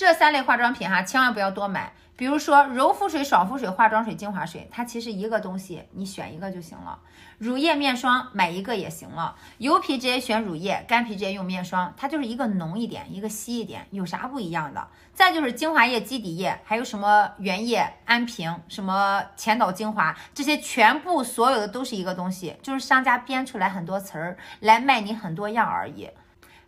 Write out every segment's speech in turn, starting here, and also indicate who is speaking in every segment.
Speaker 1: 这三类化妆品哈，千万不要多买。比如说柔肤水、爽肤水、化妆水、精华水，它其实一个东西，你选一个就行了。乳液、面霜买一个也行了。油皮直接选乳液，干皮直接用面霜，它就是一个浓一点，一个稀一点，有啥不一样的？再就是精华液、基底液，还有什么原液、安瓶、什么前导精华，这些全部所有的都是一个东西，就是商家编出来很多词儿来卖你很多样而已。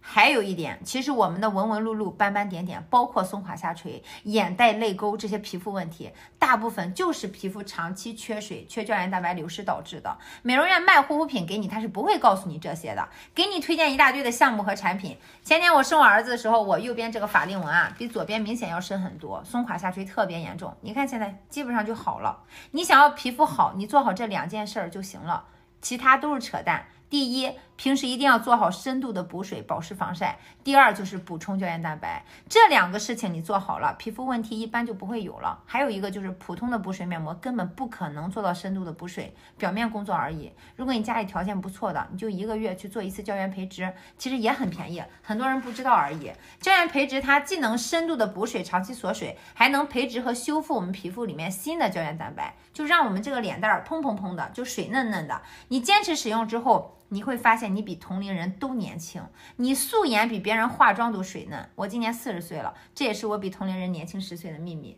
Speaker 1: 还有一点，其实我们的纹纹路路、斑斑点点，包括松垮下垂、眼袋、泪沟这些皮肤问题，大部分就是皮肤长期缺水、缺胶原蛋白流失导致的。美容院卖护肤品给你，他是不会告诉你这些的，给你推荐一大堆的项目和产品。前天我生我儿子的时候，我右边这个法令纹啊，比左边明显要深很多，松垮下垂特别严重。你看现在基本上就好了。你想要皮肤好，你做好这两件事儿就行了，其他都是扯淡。第一，平时一定要做好深度的补水、保湿、防晒。第二，就是补充胶原蛋白。这两个事情你做好了，皮肤问题一般就不会有了。还有一个就是普通的补水面膜根本不可能做到深度的补水，表面工作而已。如果你家里条件不错的，你就一个月去做一次胶原培植，其实也很便宜，很多人不知道而已。胶原培植它既能深度的补水、长期锁水，还能培植和修复我们皮肤里面新的胶原蛋白，就让我们这个脸蛋儿砰砰砰的，就水嫩嫩的。你坚持使用之后。你会发现你比同龄人都年轻，你素颜比别人化妆都水嫩。我今年四十岁了，这也是我比同龄人年轻十岁的秘密。